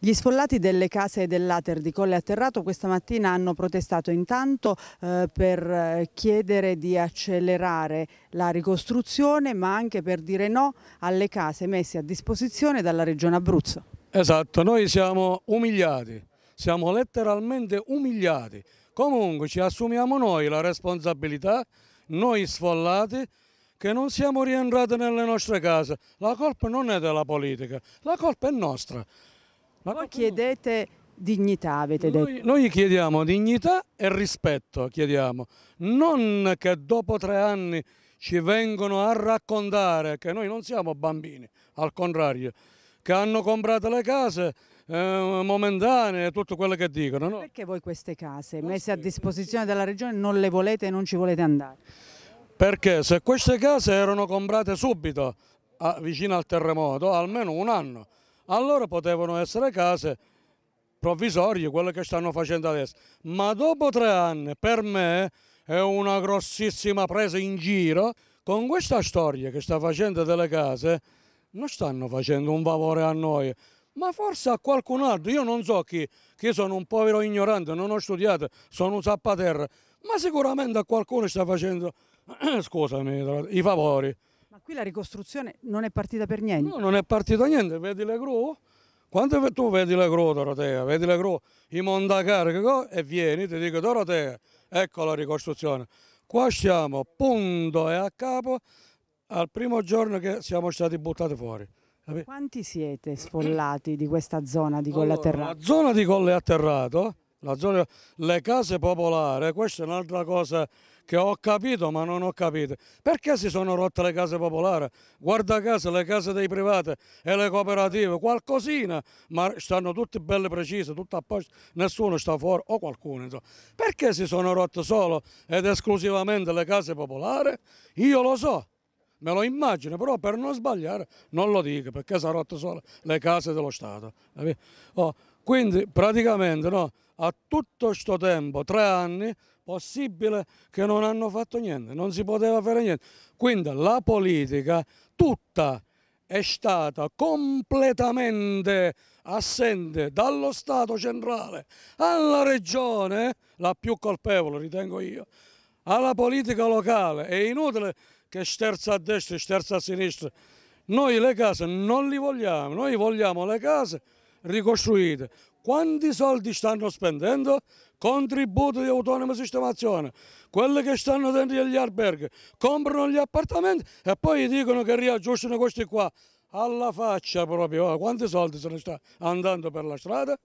Gli sfollati delle case dell'Ater di Colle Atterrato questa mattina hanno protestato intanto eh, per eh, chiedere di accelerare la ricostruzione ma anche per dire no alle case messe a disposizione dalla Regione Abruzzo. Esatto, noi siamo umiliati, siamo letteralmente umiliati. Comunque ci assumiamo noi la responsabilità, noi sfollati, che non siamo rientrati nelle nostre case. La colpa non è della politica, la colpa è nostra. Ma Voi chiedete dignità, avete detto. Noi, noi, chiediamo dignità e rispetto, chiediamo. Non che dopo tre anni ci vengono a raccontare che noi non siamo bambini, al contrario, che hanno comprato le case eh, momentanee, tutto quello che dicono. No? Perché voi queste case messe a disposizione della Regione non le volete e non ci volete andare? Perché se queste case erano comprate subito, a, vicino al terremoto, almeno un anno, allora potevano essere case provvisorie, quelle che stanno facendo adesso. Ma dopo tre anni, per me, è una grossissima presa in giro. Con questa storia che sta facendo delle case, non stanno facendo un favore a noi, ma forse a qualcun altro. Io non so chi, che sono un povero ignorante, non ho studiato, sono un zappaterra, ma sicuramente a qualcuno sta facendo, scusami, i favori. Qui la ricostruzione non è partita per niente? No, non è partita niente, vedi le gru? Quando tu vedi le gru, Dorotea, vedi le gru, i montacariche e vieni, ti dico Dorotea, ecco la ricostruzione. Qua stiamo, punto e a capo, al primo giorno che siamo stati buttati fuori. Quanti siete sfollati di questa zona di Colle allora, Atterrato? La zona di Colle Atterrato, zona, le case popolari, questa è un'altra cosa che ho capito ma non ho capito. Perché si sono rotte le case popolari? Guarda caso le case dei privati e le cooperative, qualcosina, ma stanno tutte belle precise, tutte a posto, nessuno sta fuori o qualcuno. Insomma. Perché si sono rotte solo ed esclusivamente le case popolari? Io lo so. Me lo immagino, però per non sbagliare non lo dico perché si rotte solo le case dello Stato. Oh, quindi praticamente no, a tutto questo tempo, tre anni, possibile che non hanno fatto niente, non si poteva fare niente. Quindi la politica tutta è stata completamente assente dallo Stato centrale alla regione, la più colpevole ritengo io, alla politica locale. È inutile che sterza a destra e sterza a sinistra. Noi le case non li vogliamo, noi vogliamo le case ricostruite. Quanti soldi stanno spendendo? Contributo di autonoma sistemazione. Quelle che stanno dentro gli alberghi comprano gli appartamenti e poi dicono che riaggiustano questi qua. Alla faccia proprio, quanti soldi sta andando per la strada?